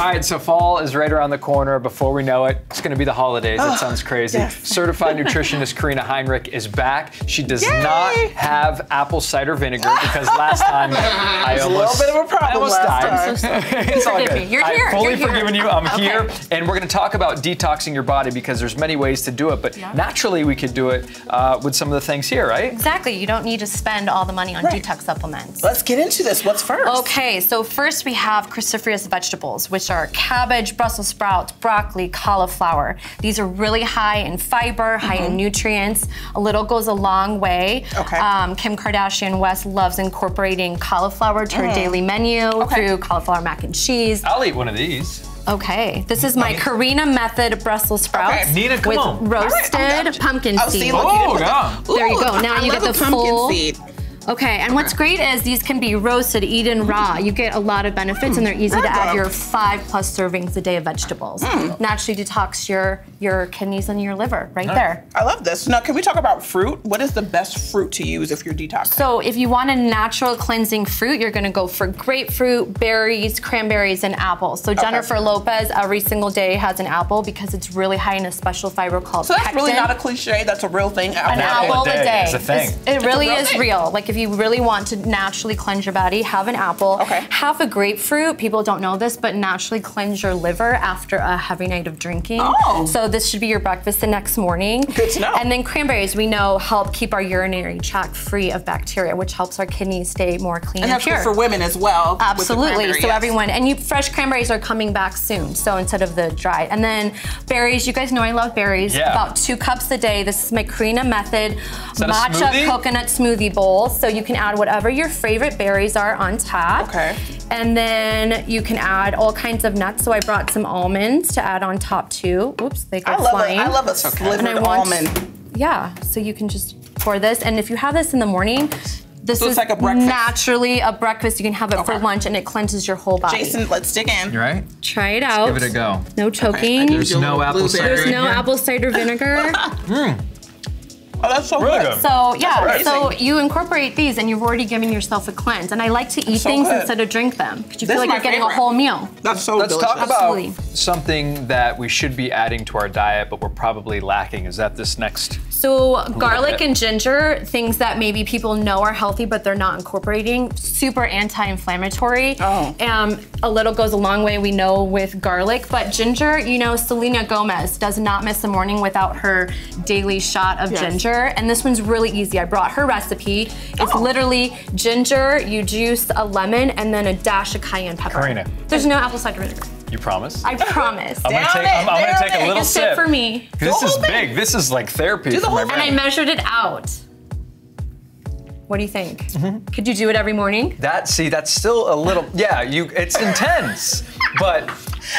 All right, so fall is right around the corner. Before we know it, it's going to be the holidays. That sounds crazy. yes. Certified nutritionist Karina Heinrich is back. She does Yay! not have apple cider vinegar because last time I almost, a little bit of a problem I almost last died. time. it's all good. You're here. I've fully You're here. forgiven you. I'm Okay. here, and we're going to talk about detoxing your body because there's many ways to do it. But Yeah. naturally, we could do it uh, with some of the things here, right? Exactly. You don't need to spend all the money on Right. detox supplements. Let's get into this. What's first? Okay, so first we have cruciferous vegetables, which are cabbage, Brussels sprouts, broccoli, cauliflower. These are really high in fiber, high in nutrients. A little goes a long way. Okay. Um, Kim Kardashian West loves incorporating cauliflower to her daily menu through cauliflower mac and cheese. I'll eat one of these. Okay, this is my Karina method Brussels sprouts Okay. Nina, come with on. roasted All right, I'm- pumpkin Oh, see, seeds. look, you didn't Oh, put the- yeah. There you go. Now I you love get a the pumpkin full- seed. Okay, and what's great is these can be roasted, eaten raw. You get a lot of benefits, and they're easy to There you add go. your five plus servings a day of vegetables. Hmm. Naturally detox your your kidneys and your liver right there. I love this. Now, can we talk about fruit? What is the best fruit to use if you're detoxing? So if you want a natural cleansing fruit, you're gonna go for grapefruit, berries, cranberries, and apples. So Jennifer Lopez every single day has an apple because it's really high in a special fiber called So that's really not a cliche. That's a real thing. an apple apple a a day day. is a thing. It's- It really real is thing. real. Like if you really want to naturally cleanse your body, have an apple. Okay. Have a grapefruit. People don't know this, but naturally cleanse your liver after a heavy night of drinking. Oh. So this should be your breakfast the next morning. Good to know. And then cranberries, we know, help keep our urinary tract free of bacteria, which helps our kidneys stay more clean And and, that's pure. good for women as well. Absolutely. So yes. everyone, and you fresh cranberries are coming back soon. So instead of the dried, and then berries. You guys know I love berries. Yeah. About two cups a day. This is my Karina method that matcha smoothie? coconut smoothie bowl. So you can add whatever your favorite berries are on top. Okay. And then you can add all kinds of nuts. So I brought some almonds to add on top too. Oops, they go I love flying. a, I love a And slivered I want- almond. Yeah. So you can just pour this, and if you have this in the morning. This So it's is like a breakfast? naturally a breakfast. You can have it for lunch, and it cleanses your whole body. Jason, let's dig in. You right? Try it out. Give it a go. No choking. There's no apple cider There's no apple cider vinegar. Hmm. Oh, that's so Really good. good. So yeah, so you incorporate these, and you've already given yourself a cleanse. And I like to eat So things good. instead of drink them because you This feel like you're getting a whole meal. That's so Let's delicious. talk about Absolutely. Something that we should be adding to our diet, but we're probably lacking. Is that this next? So garlic bit. and ginger, things that maybe people know are healthy but they're not incorporating, super anti-inflammatory. Oh. Um, a little goes a long way, we know with garlic, but ginger, you know, Selena Gomez does not miss a morning without her daily shot of Yes. ginger, and this one's really easy. I brought her recipe. It's Oh. literally ginger, you juice a lemon, and then a dash of cayenne pepper. Karina. There's no apple cider vinegar. You promise? I promise. I'm gonna take. it, I'm, I'm gonna take a little Just sit sip. for me. This is thing. big. This is like therapy the for my whole And I measured it out. What do you think? Mm-hmm. Could you do it every morning? That see, that's still a little. Yeah, you. It's intense, but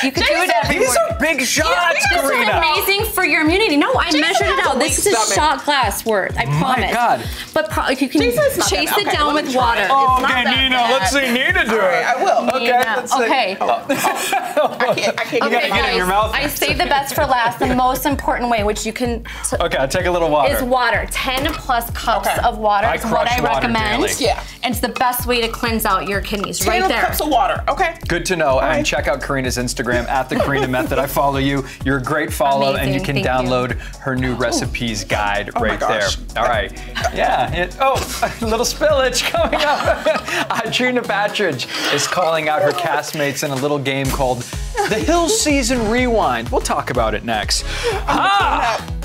You could do it every these morning. are big shots, This is Karina. amazing for your immunity. No, I measured it out. This is a stomach. shot glass worth. I promise. My God. But pro- if you can Jason's chase it okay, down let with water. it. Oh, okay, Nina. bad. Let's see Nina do All right, it. I will. Okay, let's see. okay. I can't, I can't Okay, get get it in your mouth. I saved the best for last. The most important way, which you can, t- Okay, I'll take a little water. is water. 10 plus cups Okay. of water I is what I recommend. daily. Yeah. It's the best way to cleanse out your kidneys, Ten right there. cups of water. Okay. Good to know. And check out Karina's Instagram at the Karina Method. I follow you. You're a great follow, and you can thank you. download her new recipes guide Oh right there. All right. Yeah. It, oh, a little spillage coming up. Audrina Patridge is calling out her castmates in a little game called the Hill Season Rewind. We'll talk about it next. Ah,